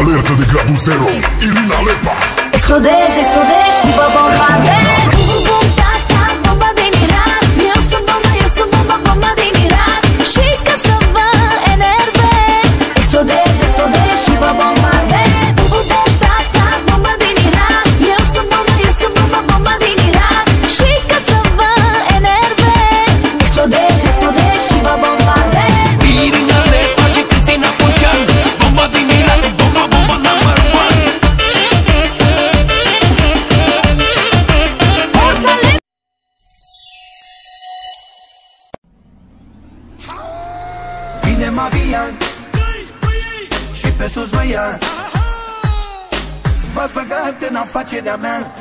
Alertă de gradul 0 Irina Lepa. Explodez, explodez și vă bombardez Vine Mavian Și pe sus mă ia. V-ați băgat în afacerea mea.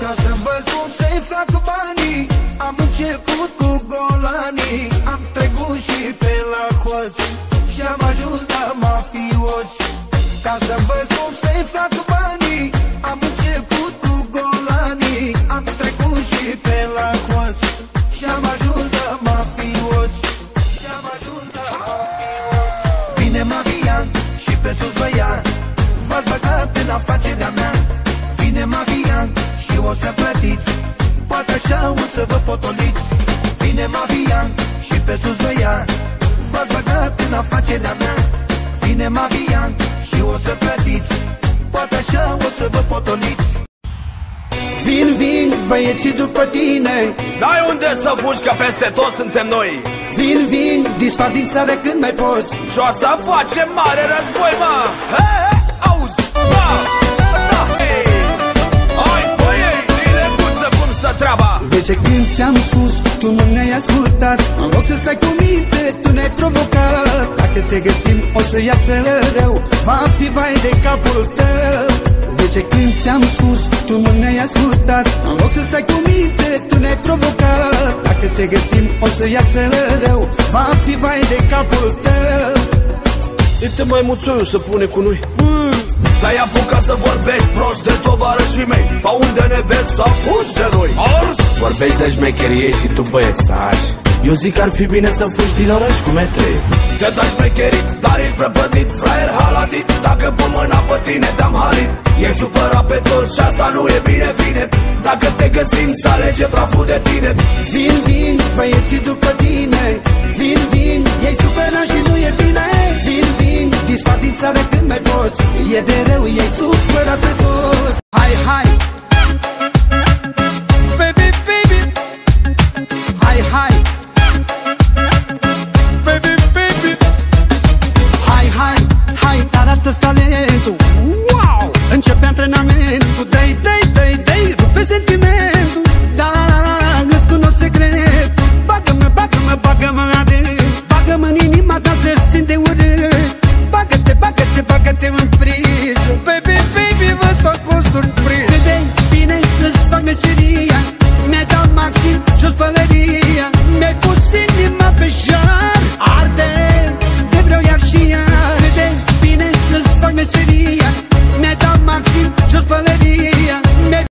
Ca să văd cum se fac banii Am început cu golanii. Am trecut și pe la hoți Și am ajuns la mafioți. Ca să văd cum se fac banii Am început cu golanii Am trecut și pe la hoți Și am ajuns la mafioți Și am ajuns la mafioți Vine Mavian și pe sus vă ia. V-ați băgat în afacerea mea. Vine Mavian și o să plătiți. Poate așa o să vă potoliți. Vine Mavian și pe sus vă ia. V-ați băgat în afacerea mea. Vine Mavian și o să plătiți Poate așa o să vă potoliți Vin, vin, băieții după tine. N-ai unde să fugi, că peste tot suntem noi. Vin, vin, dispar din țară când mai poți. Și o să facem mare război, mă. He, he, auzi, mă Da, hei. Hai, băiei, dileguță, cum stă treaba? De ce când ți-am spus, tu nu ne-ai ascultat? În loc să stai cu minte, tu ne-ai provocat. Dacă te găsim, o să iasă rău Va fi vai de capul tău. De ce când ți-am spus, tu nu ne-ai ascultat? În loc să stai cu minte, tu ne-ai provocat. Dacă te găsim, o să iasă rău. Va fi vai de capul tău. Uite mai muțoiul să pune cu noi. Te-ai apucat să vorbești prost de tovarășii mei. Pa unde ne vezi să fugi de noi? Ars! Vorbești de șmecherie și tu băiețaș Eu zic că ar fi bine să fugi din oraș cu metre. Te dai șmecherit, dar ești prăpădit Fraier haladit, dacă pun mâna pe tine te-am halit. Ești supărat pe toți și asta nu e bine, vine. Dacă te găsim, să alege praful de tine. Vin, vin, băieții după tine. Vin, vin, ei supărat și nu e bine. Vin, vin, dispar din țară când mai poți. E de rău, ei supărat pe toți Hai, hai Hai,